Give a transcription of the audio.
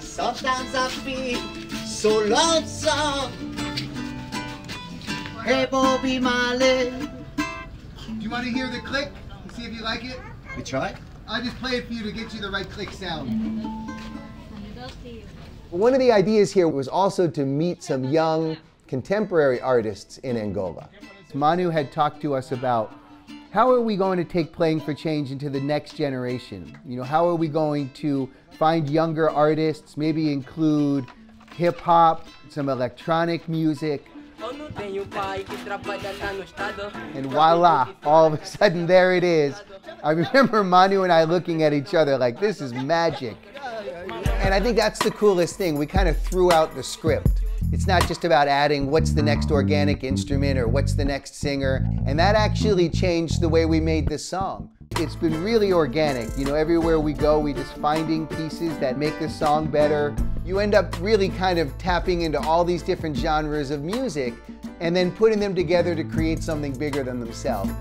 Sometimes I feel so lonesome. Hey, Bobby Marley. Do you want to hear the click? See if you like it? We try? I'll just play it for you to get you the right click sound. One of the ideas here was also to meet some young contemporary artists in Angola. Manu had talked to us about how are we going to take playing for change into the next generation? You know, how are we going to find younger artists, maybe include hip hop, some electronic music, and voila, all of a sudden there it is. I remember Manu and I looking at each other like, this is magic. And I think that's the coolest thing. We kind of threw out the script. It's not just about adding what's the next organic instrument or what's the next singer. And that actually changed the way we made this song. It's been really organic. You know, everywhere we go, we just finding pieces that make the song better. You end up really kind of tapping into all these different genres of music and then putting them together to create something bigger than themselves.